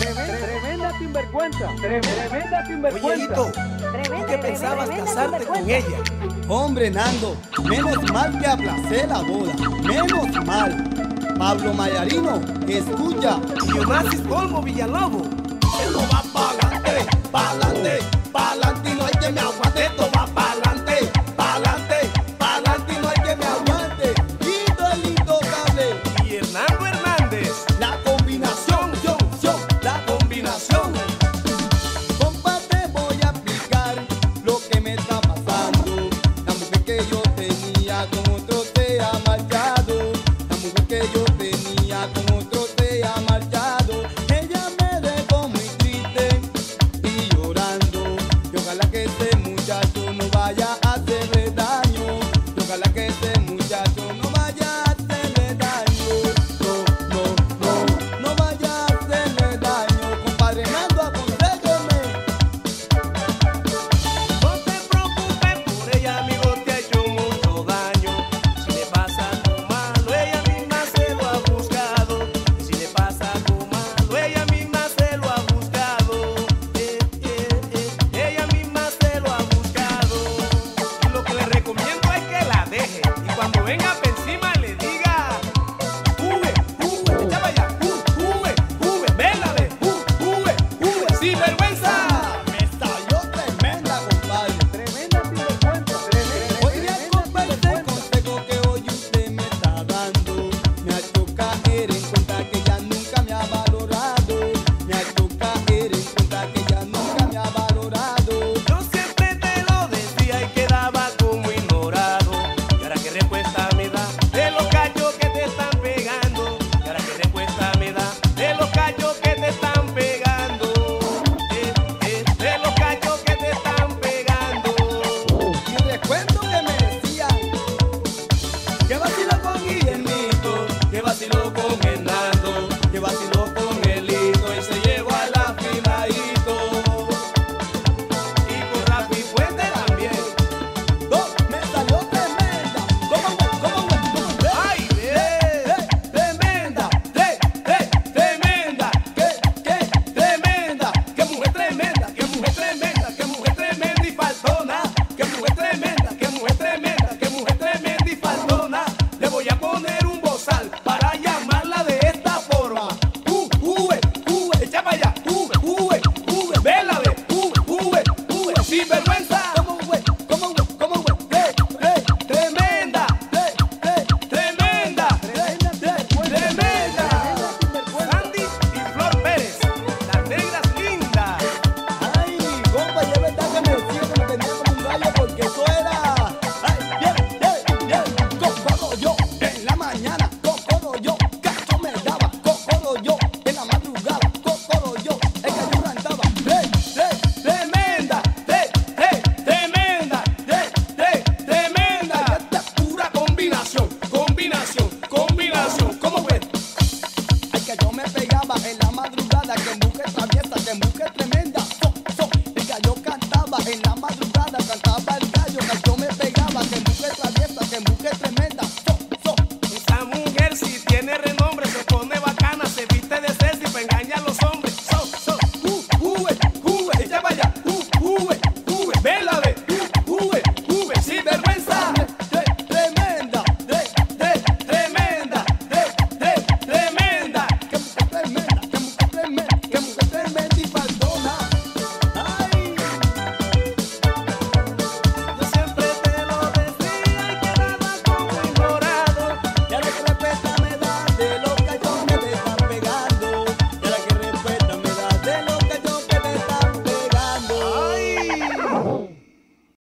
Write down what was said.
Tremenda, sinvergüenza. Tremenda sinvergüenza. Oye, Hito, ¿tú que pensabas casarte con ella? Hombre, Nando, menos mal que aplacé la boda. Menos mal. Pablo Mayarino, escucha. Y Leonasis Colmo Villalobo. Eso va pa'lante, pa'lante, pa'lante y no hay que me. de mujer tremenda. So, so. Ella yo cantaba en la madrugada, cantaba el gallo, cantaba